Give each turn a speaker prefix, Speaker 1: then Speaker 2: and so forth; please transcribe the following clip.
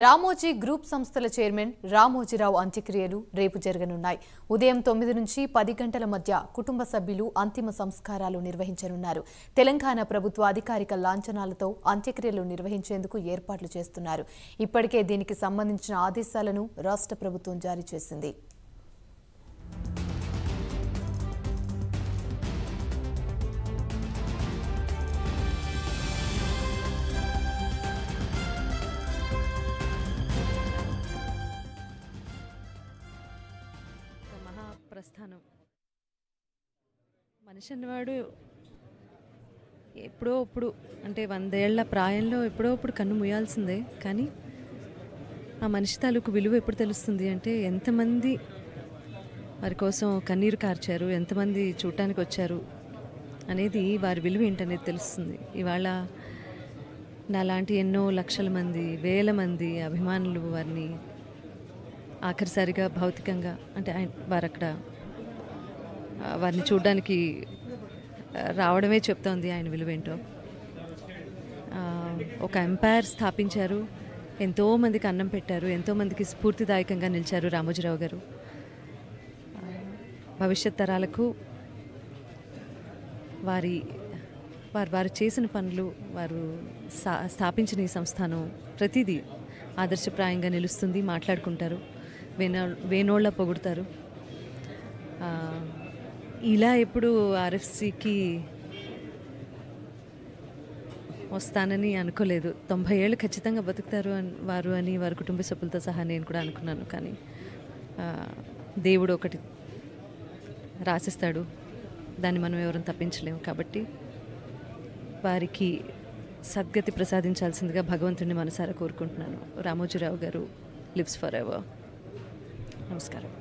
Speaker 1: Ramoji group సంస్థల chairman Ramoji Rao అంత్యక్రియలు రేపు జరగనున్నాయి. ఉదయం తొమ్మిది నుంచి పది గంటల మధ్య కుటుంబ సభ్యులు అంతిమ సంస్కారాలు నిర్వహించనున్నారు. తెలంగాణ ప్రభుత్వ అధికారిక లాంఛనాలతో అంత్యక్రియలు నిర్వహించేందుకు ఏర్పాట్లు చేస్తున్నారు. ఇప్పటికే దీనికి సంబంధించిన ఆదేశాలను రాష్ట్ర ప్రభుత్వం జారీ చేసింది.
Speaker 2: ప్రస్థానం. మనిషి అన్నవాడు ఎప్పుడో ఇప్పుడు అంటే వందేళ్ళ ప్రాయంలో ఎప్పుడో ఇప్పుడు కన్ను ముయాల్సిందే. కానీ ఆ మనిషి తాలూకు విలువ ఎప్పుడు తెలుస్తుంది అంటే ఎంతమంది వారి కోసం కన్నీరు కార్చారు ఎంతమంది చూడటానికి వచ్చారు అనేది వారి విలువ ఏంటనేది తెలుస్తుంది. ఇవాళ నాలాంటి ఎన్నో లక్షల మంది వేల మంది అభిమానులు వారిని ఆఖరిసారిగా భౌతికంగా అంటే ఆయన వారు అక్కడ వారిని చూడడానికి రావడమే చెప్తోంది ఆయన విలువేంటో. ఒక ఎంపైర్ స్థాపించారు ఎంతోమందికి అన్నం పెట్టారు ఎంతోమందికి స్ఫూర్తిదాయకంగా నిలిచారు రామోజీరావు గారు. భవిష్యత్ తరాలకు వారి వారు వారు చేసిన పనులు వారు స్థాపించిన ఈ సంస్థానం ప్రతిదీ ఆదర్శప్రాయంగా నిలుస్తుంది మాట్లాడుకుంటారు. వేణో వేనోళ్ళ పొగుడతారు. ఇలా ఎప్పుడు ఆర్ఎఫ్సికి వస్తానని అనుకోలేదు. తొంభై ఏళ్ళు ఖచ్చితంగా బతుకుతారు అని వారు అని వారి కుటుంబ సభ్యులతో సహా నేను కూడా అనుకున్నాను. కానీ దేవుడు ఒకటి రాసిస్తాడు. దాన్ని మనం ఎవరూ తప్పించలేము కాబట్టి వారికి సద్గతి ప్రసాదించాల్సిందిగా భగవంతుడిని మనసారా కోరుకుంటున్నాను. రామోజీరావు గారు లివ్స్ ఫర్ ఎవర్. നമസ്കാരം